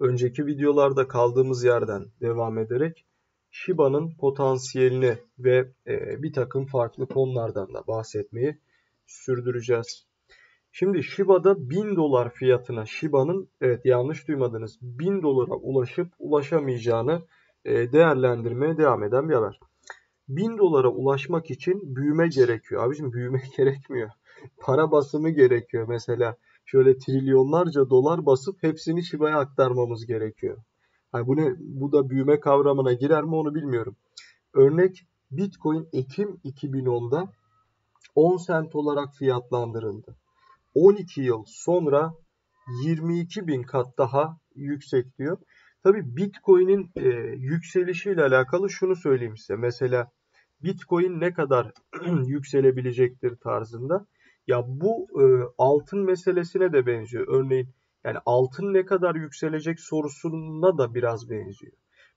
önceki videolarda kaldığımız yerden devam ederek Shiba'nın potansiyelini ve e, bir takım farklı konulardan da bahsetmeyi sürdüreceğiz. Şimdi Shiba'da 1000 dolar fiyatına Shiba'nın evet yanlış duymadınız 1000 dolara ulaşıp ulaşamayacağını e, değerlendirmeye devam eden bir haber. 1000 dolara ulaşmak için büyüme gerekiyor. Abicim büyüme gerekmiyor. Para basımı gerekiyor. Mesela şöyle trilyonlarca dolar basıp hepsini Shiba'ya aktarmamız gerekiyor. Yani bu ne bu da büyüme kavramına girer mi onu bilmiyorum. Örnek Bitcoin Ekim 2010'da 10 sent olarak fiyatlandırıldı. 12 yıl sonra 22 bin kat daha yüksek diyor. Tabi Bitcoin'in e, yükselişiyle alakalı şunu söyleyeyim size. Mesela Bitcoin ne kadar yükselebilecektir tarzında. Ya bu e, altın meselesine de benziyor. Örneğin yani altın ne kadar yükselecek sorusuna da biraz benziyor.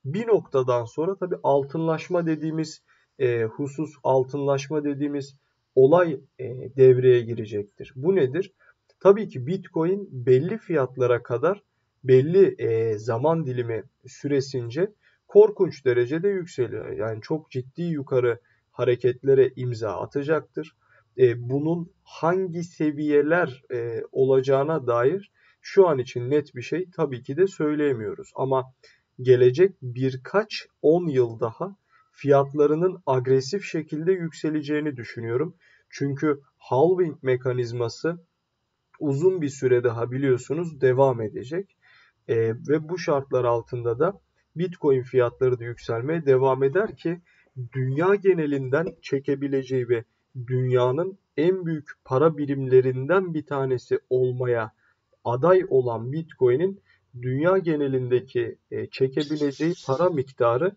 Bir noktadan sonra tabi altınlaşma dediğimiz e, husus, altınlaşma dediğimiz olay e, devreye girecektir. Bu nedir? Tabii ki Bitcoin belli fiyatlara kadar belli e, zaman dilimi süresince korkunç derecede yükseliyor. Yani çok ciddi yukarı hareketlere imza atacaktır. E, bunun hangi seviyeler e, olacağına dair şu an için net bir şey tabii ki de söyleyemiyoruz. Ama gelecek birkaç 10 yıl daha fiyatlarının agresif şekilde yükseleceğini düşünüyorum. Çünkü halving mekanizması uzun bir süre daha biliyorsunuz devam edecek. E, ve bu şartlar altında da Bitcoin fiyatları da yükselmeye devam eder ki dünya genelinden çekebileceği ve dünyanın en büyük para birimlerinden bir tanesi olmaya aday olan Bitcoin'in dünya genelindeki e, çekebileceği para miktarı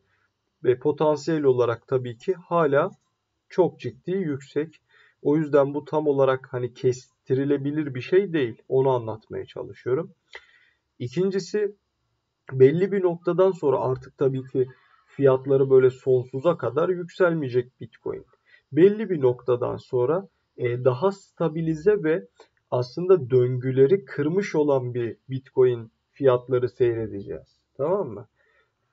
ve potansiyel olarak tabii ki hala çok ciddi yüksek. O yüzden bu tam olarak hani kestirilebilir bir şey değil. Onu anlatmaya çalışıyorum. İkincisi belli bir noktadan sonra artık tabii ki fiyatları böyle sonsuza kadar yükselmeyecek Bitcoin. Belli bir noktadan sonra e, daha stabilize ve aslında döngüleri kırmış olan bir Bitcoin fiyatları seyredeceğiz. Tamam mı?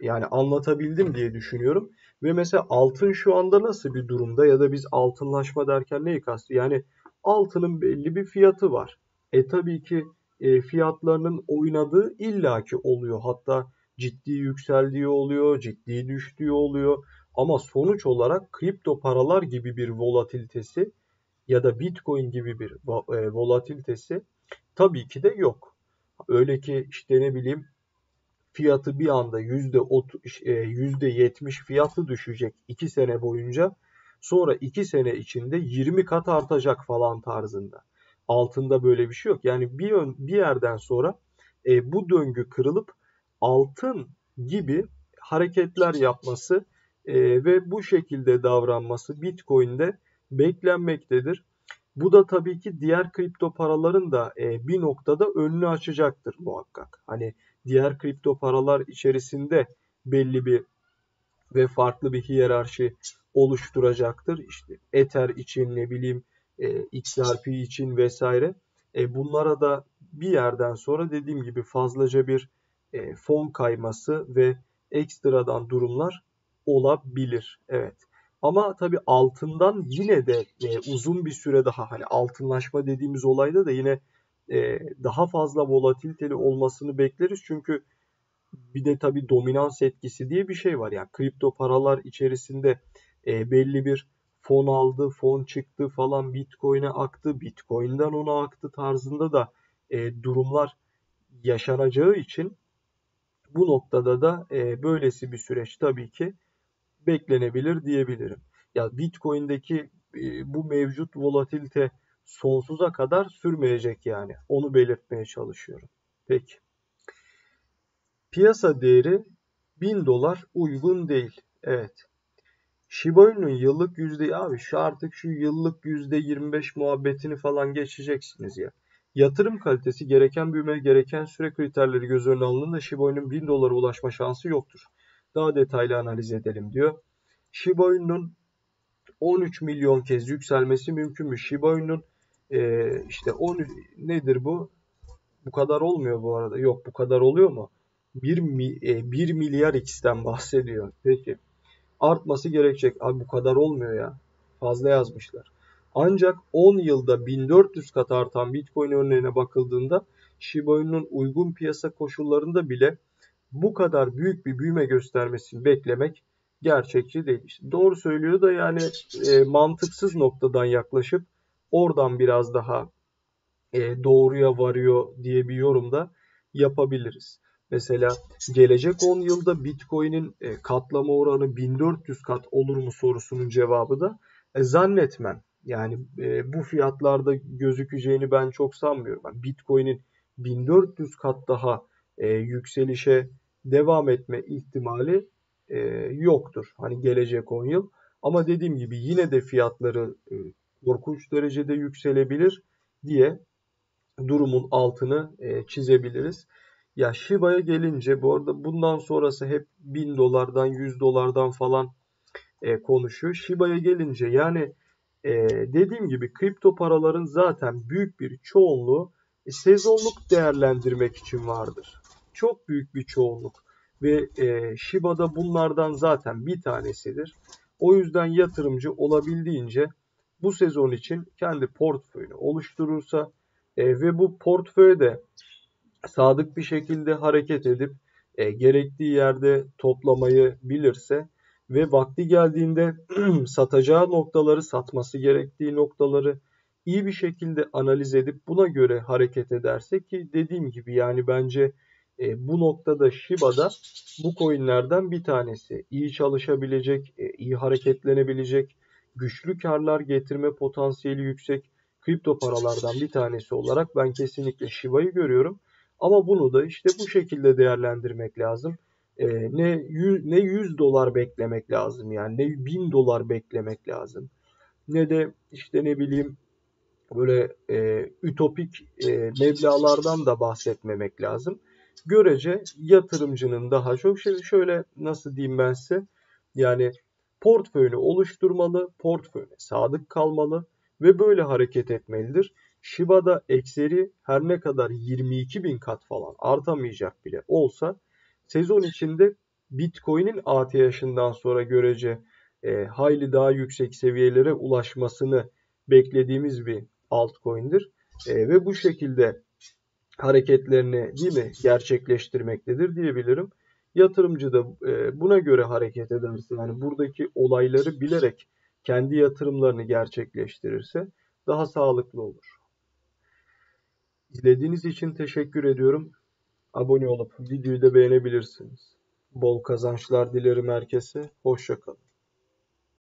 Yani anlatabildim diye düşünüyorum. Ve mesela altın şu anda nasıl bir durumda ya da biz altınlaşma derken neyi kastediyoruz? Yani altının belli bir fiyatı var. E tabii ki e, fiyatlarının oynadığı illaki oluyor. Hatta ciddi yükseldiği oluyor, ciddi düştüğü oluyor. Ama sonuç olarak kripto paralar gibi bir volatilitesi ya da Bitcoin gibi bir e, volatilitesi tabii ki de yok. Öyle ki işte ne bileyim fiyatı bir anda %70 e, fiyatı düşecek 2 sene boyunca. Sonra 2 sene içinde 20 kat artacak falan tarzında. Altında böyle bir şey yok. Yani bir, bir yerden sonra e, bu döngü kırılıp altın gibi hareketler yapması e, ve bu şekilde davranması Bitcoin'de beklenmektedir. Bu da tabii ki diğer kripto paraların da e, bir noktada önünü açacaktır muhakkak. Hani diğer kripto paralar içerisinde belli bir ve farklı bir hiyerarşi oluşturacaktır. İşte Ether için ne bileyim e, XRP için vesaire. E, bunlara da bir yerden sonra dediğim gibi fazlaca bir e, fon kayması ve ekstradan durumlar olabilir. Evet. Ama tabii altından yine de e, uzun bir süre daha hani altınlaşma dediğimiz olayda da yine e, daha fazla volatiliteli olmasını bekleriz. Çünkü bir de tabii dominans etkisi diye bir şey var. Yani kripto paralar içerisinde e, belli bir fon aldı, fon çıktı falan Bitcoin'e aktı, Bitcoin'den ona aktı tarzında da e, durumlar yaşanacağı için bu noktada da e, böylesi bir süreç tabii ki beklenebilir diyebilirim. Ya Bitcoin'deki e, bu mevcut volatilite sonsuza kadar sürmeyecek yani. Onu belirtmeye çalışıyorum. Peki. Piyasa değeri 1000 dolar uygun değil. Evet. Shiba Inu'nun yıllık yüzde abi şu artık şu yıllık yüzde 25 muhabbetini falan geçeceksiniz ya. Yatırım kalitesi gereken büyüme gereken süre kriterleri göz önüne alındığında Shiba Inu'nun 1000 dolara ulaşma şansı yoktur. Daha detaylı analiz edelim diyor. Shiba Inu'nun 13 milyon kez yükselmesi mümkün mü? Shiba Inu'nun e, işte 10 nedir bu? Bu kadar olmuyor bu arada. Yok bu kadar oluyor mu? 1, 1 milyar x'ten bahsediyor. Peki artması gerekecek. Abi bu kadar olmuyor ya. Fazla yazmışlar. Ancak 10 yılda 1400 kat artan Bitcoin örneğine bakıldığında Shiba Inu'nun uygun piyasa koşullarında bile bu kadar büyük bir büyüme göstermesini beklemek gerçekçi değil. İşte doğru söylüyor da yani e, mantıksız noktadan yaklaşıp oradan biraz daha e, doğruya varıyor diye bir yorum da yapabiliriz. Mesela gelecek 10 yılda Bitcoin'in e, katlama oranı 1400 kat olur mu sorusunun cevabı da e, zannetmem. Yani e, bu fiyatlarda gözükeceğini ben çok sanmıyorum. Yani Bitcoin'in 1400 kat daha e, yükselişe devam etme ihtimali e, yoktur. Hani gelecek 10 yıl. Ama dediğim gibi yine de fiyatları e, korkunç derecede yükselebilir diye durumun altını e, çizebiliriz. Ya Shiba'ya gelince bu arada bundan sonrası hep 1000 dolardan 100 dolardan falan e, konuşuyor. Shiba'ya gelince yani e, dediğim gibi kripto paraların zaten büyük bir çoğunluğu sezonluk değerlendirmek için vardır. Çok büyük bir çoğunluk ve e, Shiba'da bunlardan zaten bir tanesidir. O yüzden yatırımcı olabildiğince bu sezon için kendi portföyünü oluşturursa e, ve bu portföyde de sadık bir şekilde hareket edip e, gerektiği yerde toplamayı bilirse ve vakti geldiğinde satacağı noktaları, satması gerektiği noktaları iyi bir şekilde analiz edip buna göre hareket ederse ki dediğim gibi yani bence e, bu noktada Shiba'da bu coinlerden bir tanesi. İyi çalışabilecek, e, iyi hareketlenebilecek, güçlü karlar getirme potansiyeli yüksek kripto paralardan bir tanesi olarak ben kesinlikle Shiba'yı görüyorum. Ama bunu da işte bu şekilde değerlendirmek lazım. E, ne 100, ne 100 dolar beklemek lazım yani ne 1000 dolar beklemek lazım. Ne de işte ne bileyim böyle e, ütopik e, meblalardan da bahsetmemek lazım. Görece yatırımcının daha çok şey şöyle nasıl diyeyim ben size yani portföyünü oluşturmalı, portföyüne sadık kalmalı ve böyle hareket etmelidir. Shiba'da ekseri her ne kadar 22 bin kat falan artamayacak bile olsa sezon içinde Bitcoin'in ATH'ından sonra görece e, hayli daha yüksek seviyelere ulaşmasını beklediğimiz bir altcoin'dir. E, ve bu şekilde hareketlerini değil mi gerçekleştirmektedir diyebilirim. Yatırımcı da e, buna göre hareket ederse yani buradaki olayları bilerek kendi yatırımlarını gerçekleştirirse daha sağlıklı olur. İzlediğiniz için teşekkür ediyorum. Abone olup videoyu da beğenebilirsiniz. Bol kazançlar dilerim herkese. Hoşçakalın.